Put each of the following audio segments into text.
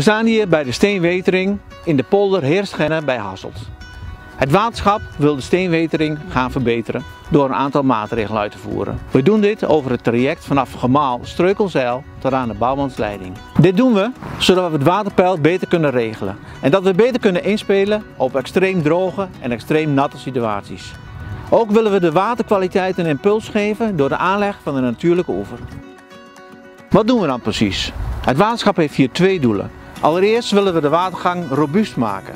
We staan hier bij de steenwetering in de polder Heerschenne bij Hasselt. Het waterschap wil de steenwetering gaan verbeteren door een aantal maatregelen uit te voeren. We doen dit over het traject vanaf Gemaal Streukelzeil tot aan de Bouwmansleiding. Dit doen we zodat we het waterpeil beter kunnen regelen en dat we beter kunnen inspelen op extreem droge en extreem natte situaties. Ook willen we de waterkwaliteit een impuls geven door de aanleg van een natuurlijke oever. Wat doen we dan precies? Het waterschap heeft hier twee doelen. Allereerst willen we de watergang robuust maken,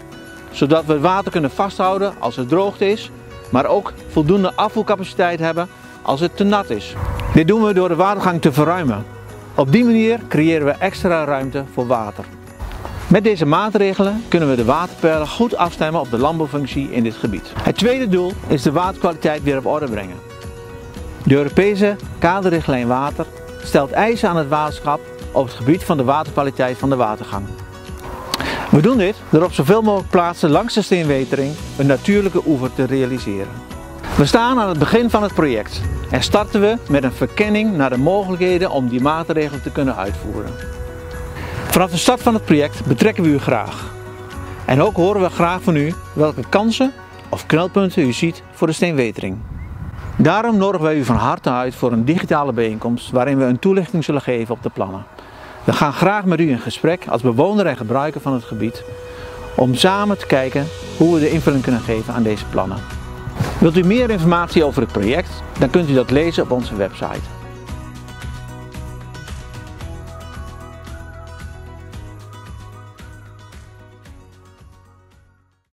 zodat we het water kunnen vasthouden als het droogte is, maar ook voldoende afvoercapaciteit hebben als het te nat is. Dit doen we door de watergang te verruimen. Op die manier creëren we extra ruimte voor water. Met deze maatregelen kunnen we de waterpeilen goed afstemmen op de landbouwfunctie in dit gebied. Het tweede doel is de waterkwaliteit weer op orde brengen. De Europese kaderrichtlijn water stelt eisen aan het waterschap op het gebied van de waterkwaliteit van de watergang. We doen dit door op zoveel mogelijk plaatsen langs de steenwetering een natuurlijke oever te realiseren. We staan aan het begin van het project en starten we met een verkenning naar de mogelijkheden om die maatregelen te kunnen uitvoeren. Vanaf de start van het project betrekken we u graag. En ook horen we graag van u welke kansen of knelpunten u ziet voor de steenwetering. Daarom nodigen wij u van harte uit voor een digitale bijeenkomst waarin we een toelichting zullen geven op de plannen. We gaan graag met u in gesprek als bewoner en gebruiker van het gebied om samen te kijken hoe we de invulling kunnen geven aan deze plannen. Wilt u meer informatie over het project? Dan kunt u dat lezen op onze website.